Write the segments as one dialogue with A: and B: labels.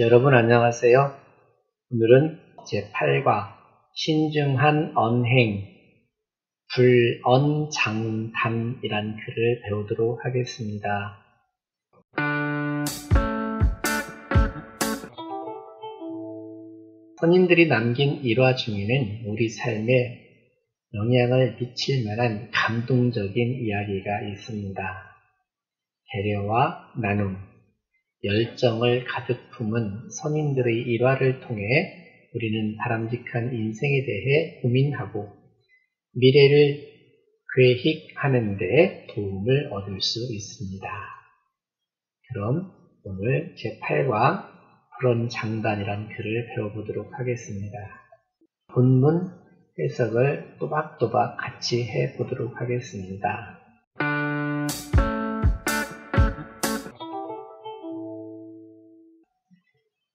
A: 여러분 안녕하세요. 오늘은 제8과 신중한 언행 불언장담이란 글을 배우도록 하겠습니다. 선인들이 남긴 일화 중에는 우리 삶에 영향을 미칠 만한 감동적인 이야기가 있습니다. 배려와 나눔, 열정을 가득 품은 선인들의 일화를 통해 우리는 바람직한 인생에 대해 고민하고 미래를 계획하는 데 도움을 얻을 수 있습니다. 그럼 오늘 제8과 그런 장단이란 글을 배워보도록 하겠습니다. 본문 해석을 또박또박 같이 해보도록 하겠습니다.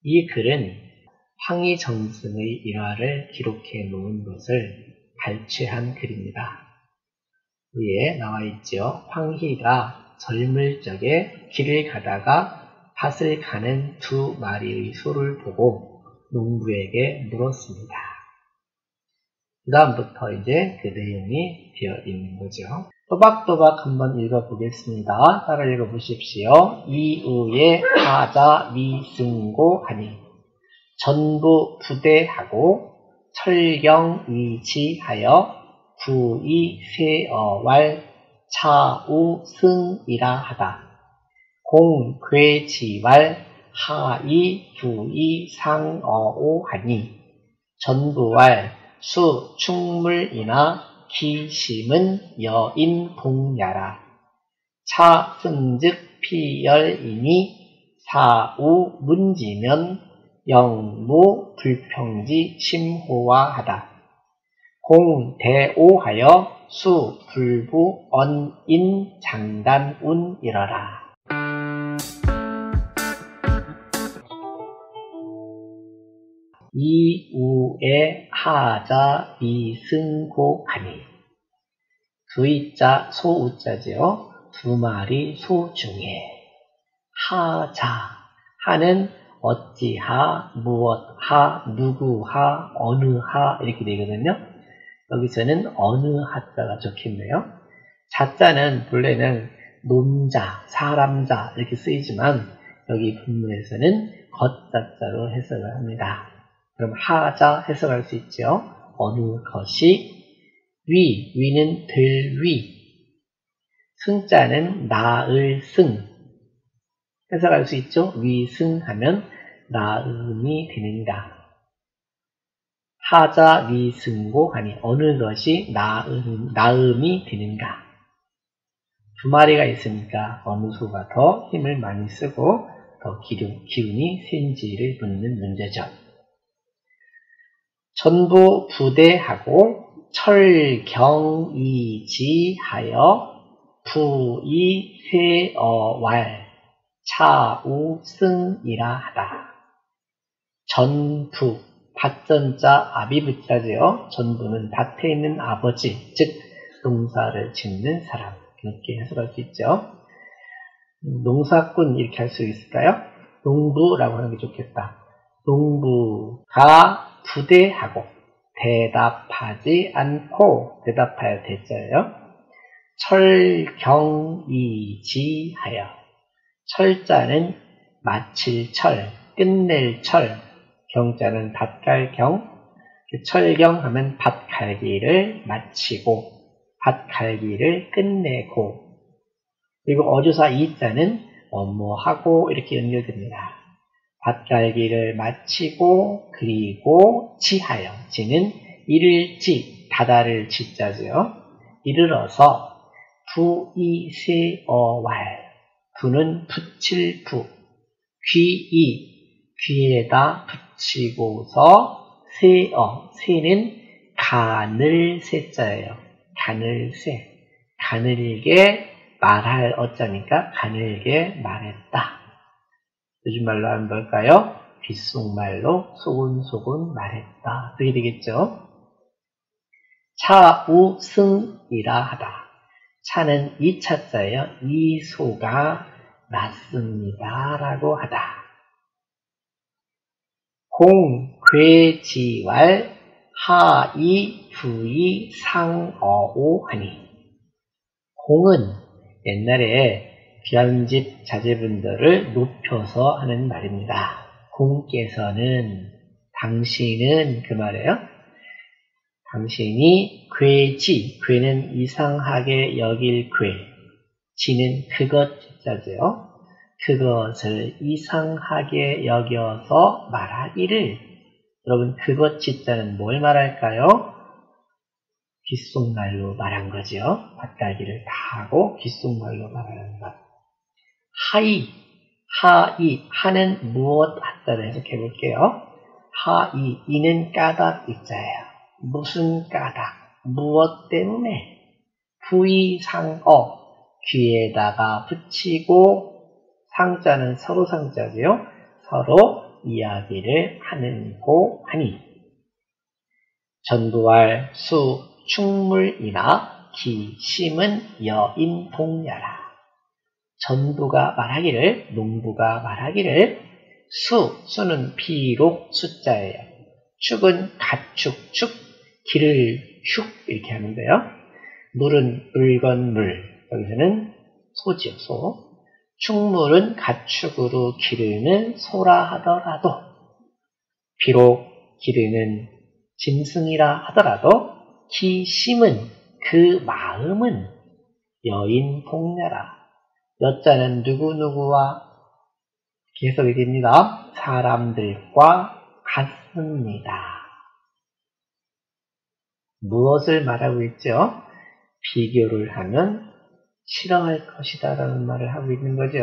A: 이 글은 황희 정승의 일화를 기록해 놓은 것을 발췌한 글입니다. 위에 나와 있죠. 황희가 젊을 적에 길을 가다가 밭을 가는 두 마리의 소를 보고 농부에게 물었습니다. 그 다음부터 이제 그 내용이 되어 있는 거죠. 또박또박 한번 읽어보겠습니다. 따라 읽어보십시오. 이우에 하자 미승고 하니 전부 부대하고 철경 위치하여 부이 세어왈 차우 승이라 하다. 공괴지왈 하이 부이 상어오 하니 전부왈 수 충물이나 기심은 여인 동야라. 차 승즉 피열이니 사우 문지면 영무 불평지 심호화하다. 공대오하여 수 불부 언인 장단운 이러라. 이우에 하자 미승고하니 두이자 소우자지요. 두 마리 소 중에 하자 하는 어찌하, 무엇하, 누구하, 어느하 이렇게 되거든요. 여기서는 어느 하자가 적혀있네요. 자자는 본래는 놈자, 사람자 이렇게 쓰이지만 여기 본문에서는 겉자자로 해석을 합니다. 그럼 하자 해석할 수 있죠. 어느 것이 위, 위는 될 위, 승자는 나을 승 해석할 수 있죠. 위승 하면 나음이 되는가. 하자 위승고 하니 어느 것이 나음, 나음이 되는가. 두 마리가 있으니까 어느 수가 더 힘을 많이 쓰고 더 기운, 기운이 센지를 묻는 문제죠. 전부 부대하고 철경이지하여 부이세어왈 차우승이라 하다. 전부 밭전자 아비부자지요. 전부는 밭에 있는 아버지, 즉 농사를 짓는 사람 이렇게 해석할 수 있죠. 농사꾼 이렇게 할 수 있을까요? 농부라고 하는 게 좋겠다. 농부가 부대하고 대답하지 않고 대답하여 대자예요. 철경이지하여 철자는 마칠 철, 끝낼 철, 경자는 밭갈경, 철경 하면 밭갈기를 마치고 밭갈기를 끝내고 그리고 어조사 이자는 업무하고 이렇게 연결됩니다. 밭갈기를 마치고 그리고 지하여 지는 이를지 다다를 지자죠. 이르러서 부이세어왈 부는 붙일 부 귀이 귀에다 붙이고서 세어 세는 가늘 세자예요. 가늘 세 가늘게 말할 어쩌니까 가늘게 말했다. 요즘 말로 하면 뭘까요? 귓속말로 소곤소곤 말했다. 그게 되겠죠? 차우승이라 하다. 차는 이차자예요. 이 소가 맞습니다. 라고 하다. 공, 괴, 지 왈, 하 이, 부 이, 상, 어 오 하니. 공은 옛날에 변집 자제분들을 높여서 하는 말입니다. 공께서는, 당신은 그 말이에요. 당신이 괴지, 괴는 이상하게 여길 괴, 지는 그것 자죠. 그것을 이상하게 여겨서 말하기를 여러분 그것 짓자는 뭘 말할까요? 귓속말로 말한 거죠. 밭갈기를 다 하고 귓속말로 말하는 것. 하이, 하이, 하는 무엇 하다를 해석해 볼게요. 하이, 이는 까닭 이 자예요. 무슨 까닭, 무엇 때문에 부이상어, 귀에다가 붙이고 상자는 서로 상자지요. 서로 이야기를 하는 고 하니 전두할 수 충물이나 기심은 여인 동야라. 전부가 말하기를 농부가 말하기를 수 수는 비록 숫자예요. 축은 가축 축 길을 축 이렇게 하는데요. 물은 물건 물 여기서는 소지요 소 충물은 가축으로 기르는 소라 하더라도 비록 기르는 짐승이라 하더라도 기심은 그 마음은 여인 폭녀라 여자는 누구누구와 계속이 됩니다. 사람들과 같습니다. 무엇을 말하고 있죠? 비교를 하면 싫어할 것이다 라는 말을 하고 있는 거죠.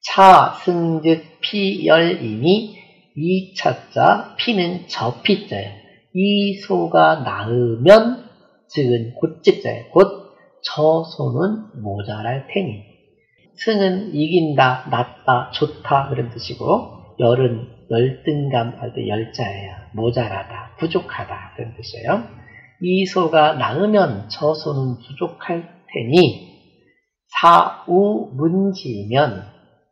A: 차, 승즉, 피, 열이니 이 차자, 피는 저 피자예요. 이 소가 나으면 즉은 곧직자예요. 곧저 소는 모자랄 테니 승은 이긴다, 낫다, 좋다 그런 뜻이고 열은 열등감 할 때 열자예요. 모자라다, 부족하다 그런 뜻이에요. 이 소가 나으면 저 소는 부족할 테니 사우 문지면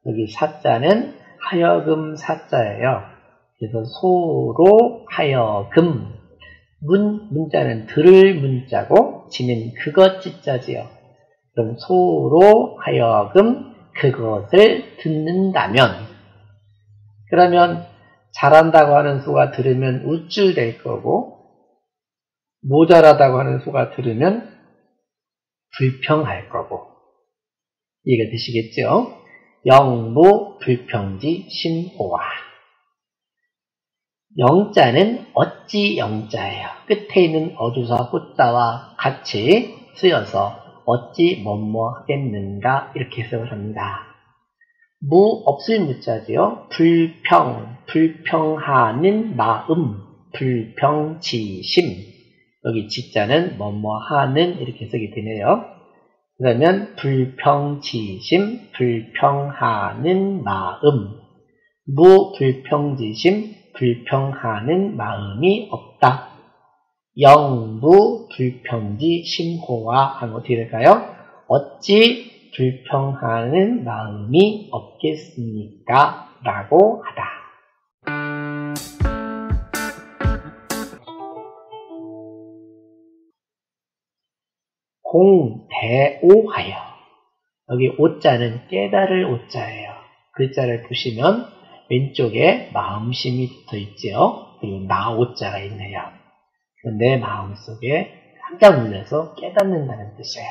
A: 여기 사자는 하여금 사자예요. 그래서 소로 하여금 문 문자는 들을 문자고 지는 그것 지자지요. 그럼 소로 하여금 그것을 듣는다면 그러면 잘한다고 하는 소가 들으면 우쭐될 거고 모자라다고 하는 소가 들으면 불평할 거고 이해가 되시겠죠? 영무 불평지 신호와 영자는 어찌 영자예요. 끝에 있는 어조사 호자와 같이 쓰여서 어찌 뭐뭐 하겠는가 이렇게 해석을 합니다. 무 없을 무자지요. 불평, 불평하는 마음, 불평지심. 여기 지자는 뭐뭐 하는 이렇게 해석이 되네요. 그러면 불평지심, 불평하는 마음, 무불평지심, 불평하는 마음이 없다. 영무 불평지 심호와 하면 어떻게 될까요? 어찌 불평하는 마음이 없겠습니까? 라고 하다. 공대오하여 여기 오자는 깨달을 오자예요. 글자를 보시면 왼쪽에 마음심이 붙어 있죠. 그리고 나 오자가 있네요. 내 마음 속에 깜짝 놀라서 깨닫는다는 뜻이에요.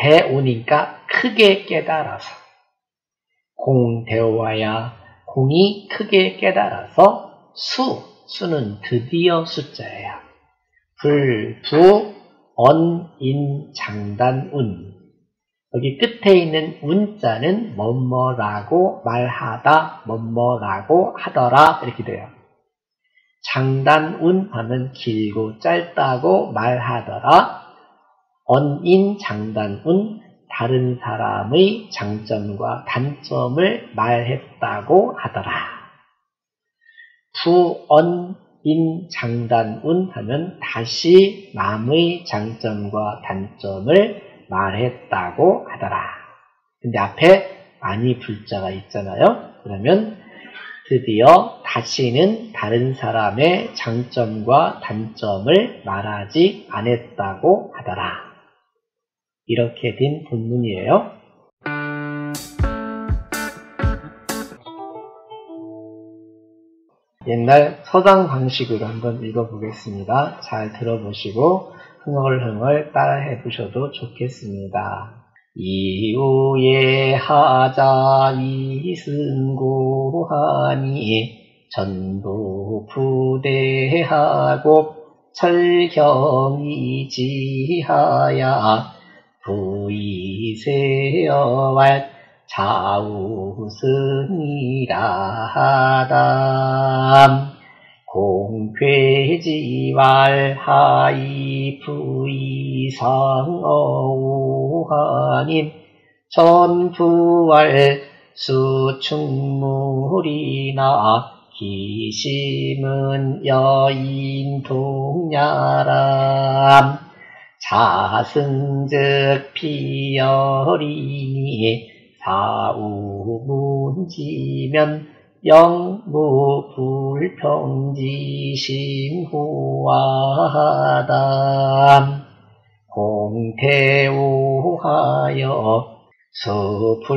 A: 대오니까 크게 깨달아서 공대오와야 공이 크게 깨달아서 수, 수는 드디어 숫자예요. 불, 부, 언, 인, 장단, 운. 여기 끝에 있는 운자는 뭐뭐라고 말하다, 뭐뭐라고 하더라 이렇게 돼요. 장단운 하면 길고 짧다고 말하더라. 언인 장단운 다른 사람의 장점과 단점을 말했다고 하더라. 부언인 장단운 하면 다시 남의 장점과 단점을 말했다고 하더라. 근데 앞에 많이 불자가 있잖아요. 그러면 드디어 다시는 다른 사람의 장점과 단점을 말하지 않았다고 하더라. 이렇게 된 본문이에요. 옛날 서당 방식으로 한번 읽어보겠습니다. 잘 들어보시고 흥얼흥얼 따라해 보셔도 좋겠습니다. 이후에 하자 이승고하니 전부 부대하고 철경이 지하야 부이세어왈 좌우승이라 하담 공쾌지왈 하이 부이상어우하님 전부왈 수충물이나 기심은 여인 동야람 자승즉 피여리니 사우문지면 영무불평지심후하담 공태우하여 서불부언인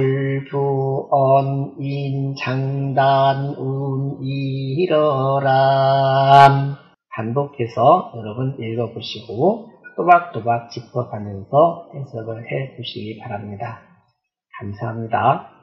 A: 장단운 이러람 반복해서 여러분 읽어보시고 또박또박 짚어가면서 해석을 해 보시기 바랍니다. 감사합니다.